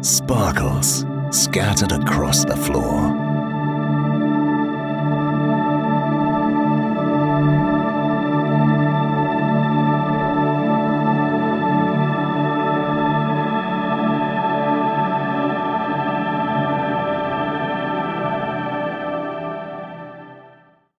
sparkles scattered across the floor.